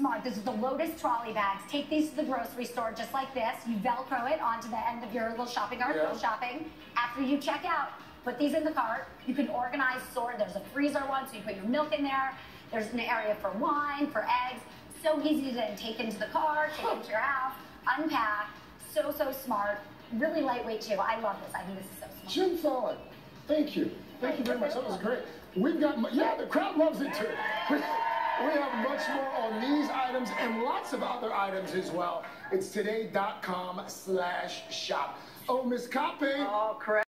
smart. This is the Lotus trolley bags. Take these to the grocery store just like this. You Velcro it onto the end of your little shopping cart, Yeah. go shopping. After you check out, put these in the cart. You can organize, sort. There's a freezer one, so you put your milk in there. There's an area for wine, for eggs. So easy to then take into the car, take into your house, unpack. So, so smart. Really lightweight too. I love this. I think this is so smart. Jim Fallon, thank you. Thank you very much. That was great. We've got, yeah, the crowd loves it too. On these items and lots of other items as well. It's today.com slash shop. Oh, Miss Coppe. Oh, correct.